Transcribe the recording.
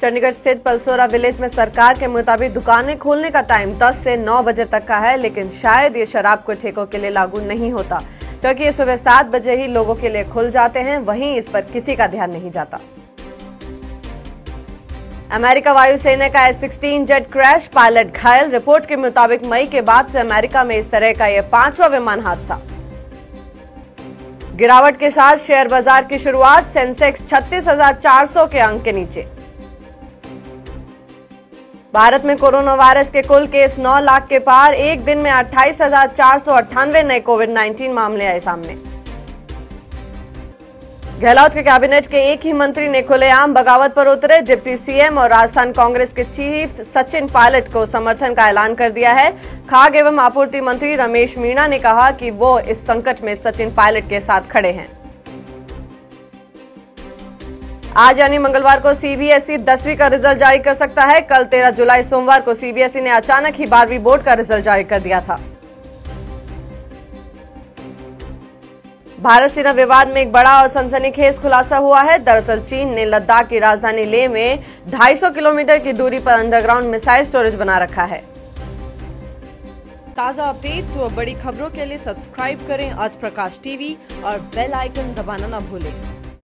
चंडीगढ़ स्थित पलसोरा विलेज में सरकार के मुताबिक दुकानें खोलने का टाइम 10 से 9 बजे तक का है लेकिन शायद ये शराब को ठेकों के लिए लागू नहीं होता क्योंकि ये सुबह सात बजे ही लोगों के लिए खुल जाते हैं वहीं इस पर किसी का ध्यान नहीं जाता। अमेरिका वायुसेना का F sixteen jet crash pilot घायल रिपोर्ट के मुताबिक मई के बाद से अमेरिका में इस तरह का यह पांचवा विमान हादसा। गिरावट के साथ शेयर बाज़ार की शुरुआत सेंसेक्स 36,400 के अंक के नीचे। भारत में कोरोना वायरस के कुल केस 9 लाख के पार, एक दिन में अट्ठाईस नए कोविड 19 मामले आए सामने। गहलोत के कैबिनेट के एक ही मंत्री ने खुलेआम बगावत पर उतरे। डिप्टी सीएम और राजस्थान कांग्रेस के चीफ सचिन पायलट को समर्थन का ऐलान कर दिया है। खाद्य एवं आपूर्ति मंत्री रमेश मीणा ने कहा कि वो इस संकट में सचिन पायलट के साथ खड़े हैं। आज यानी मंगलवार को सीबीएसई दसवीं का रिज़ल्ट जारी कर सकता है। कल 13 जुलाई सोमवार को सीबीएसई ने अचानक ही बारहवीं बोर्ड का रिज़ल्ट जारी कर दिया था। भारत सेना विवाद में एक बड़ा और सनसनीखेज खुलासा हुआ है। दरअसल चीन ने लद्दाख की राजधानी लेह में 250 किलोमीटर की दूरी पर अंडरग्राउंड मिसाइल स्टोरेज बना रखा है। ताज़ा अपडेट्स व बड़ी खबरों के लिए सब्सक्राइब करें अर्थ प्रकाश टीवी और बेल आइकन दबाना न भूलें।